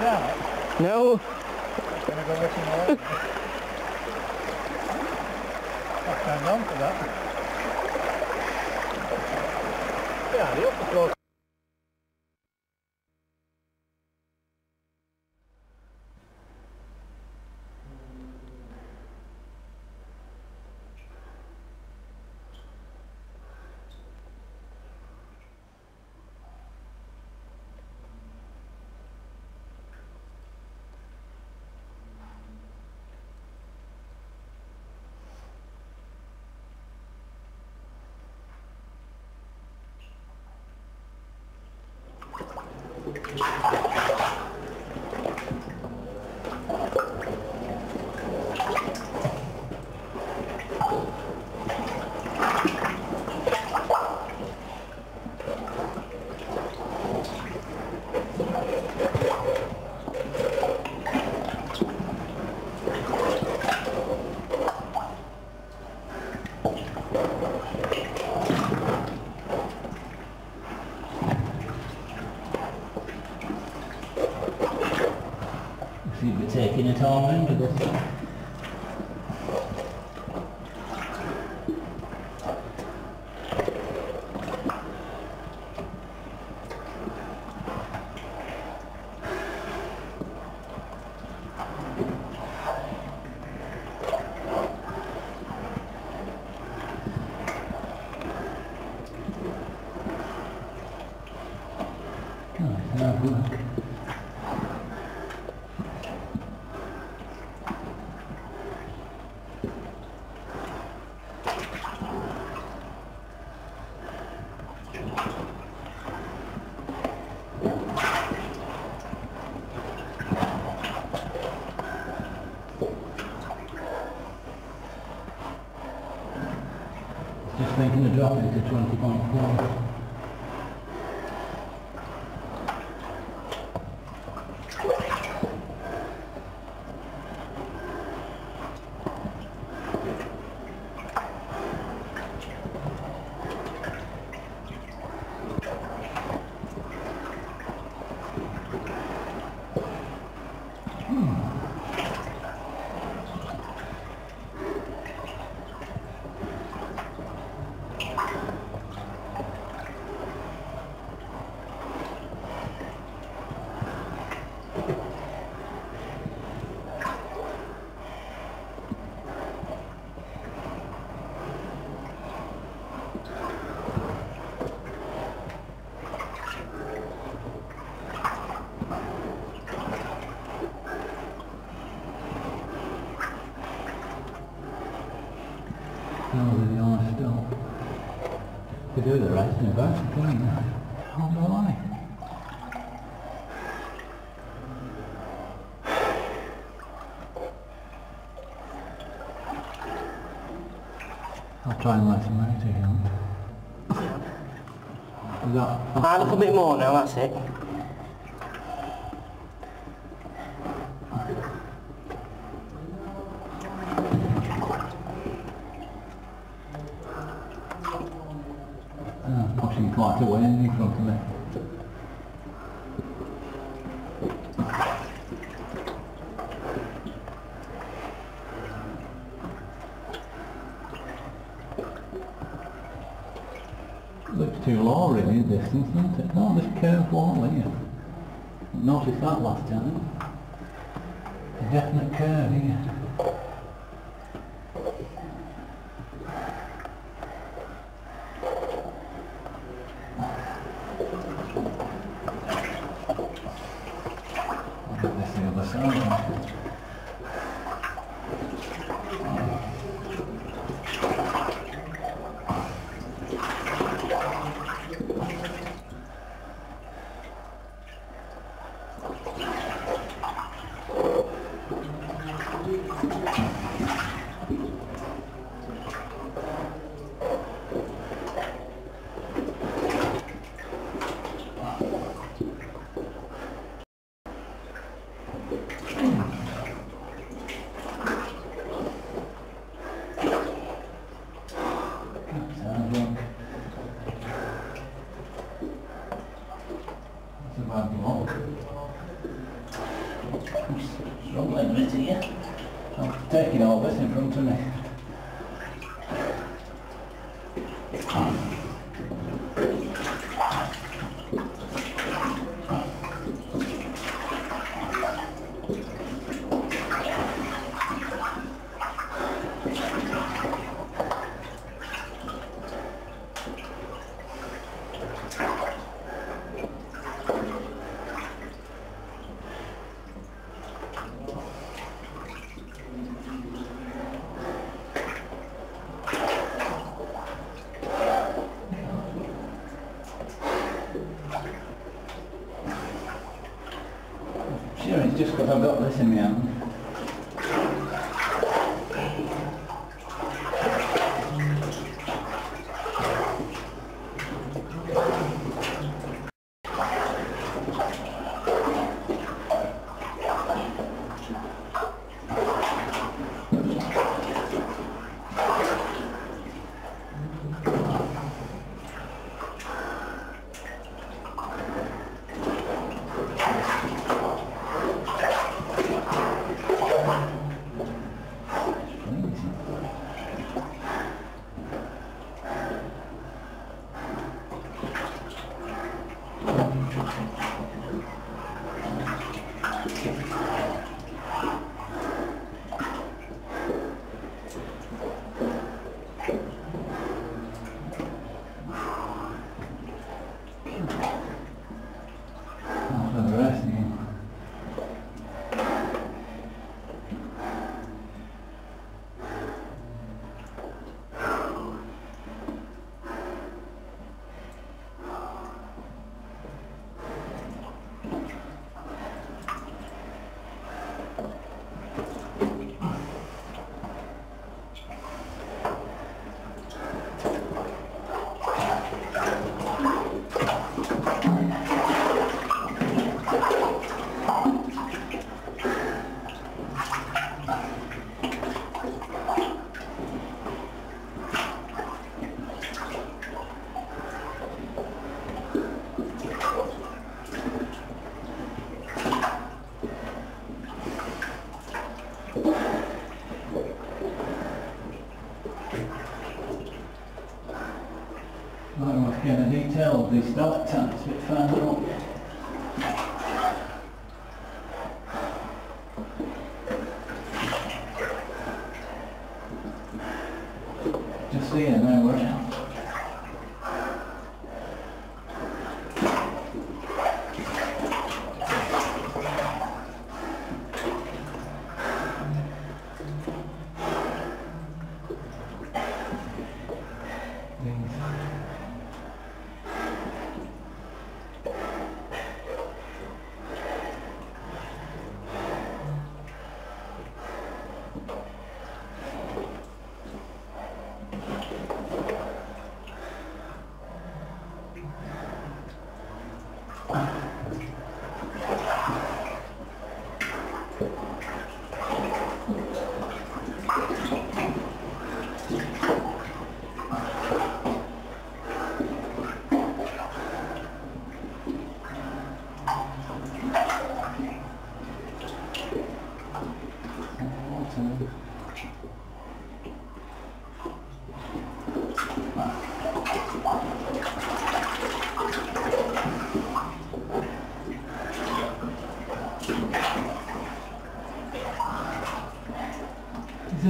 No. Gonna go listen more. I turned on for that. Yeah, the upper floor. Just making a drop into 20.4. No, they are still. They do the right thing about it, don't they? Oh, How do I? I'll try and let them out again. A little bit more now, that's it. uh, pushing quite away in front of me. Looks too low really in distance, doesn't it? No, this curved wall here. Noticed that last time. A definite curve here. Look at this the other side. I'm taking all this in front of me. Sure, it's just I've got this in my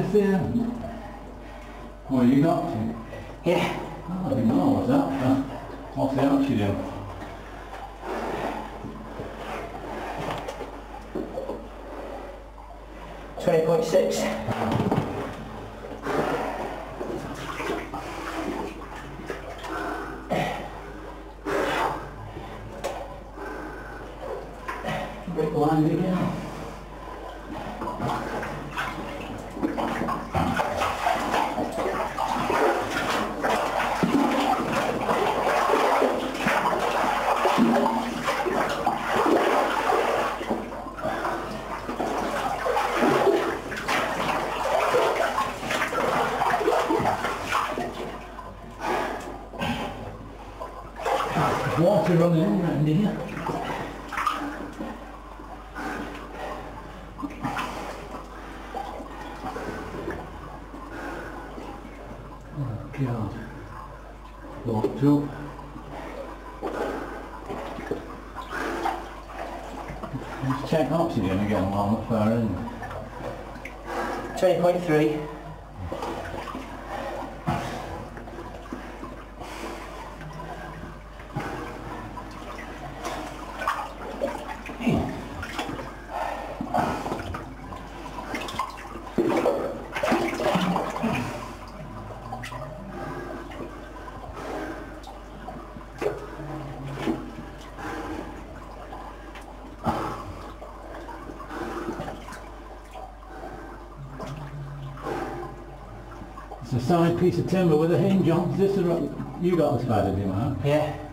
the? Where you got to? Yeah. Oh, I didn't know what's that for. What's the ouch you do? Twenty point six. Locked up. Let's check oxygen again while I'm at far end. 20.3. It's a side piece of timber with a hinge on. Is this the right... You got this bad, did you, Mark? Yeah.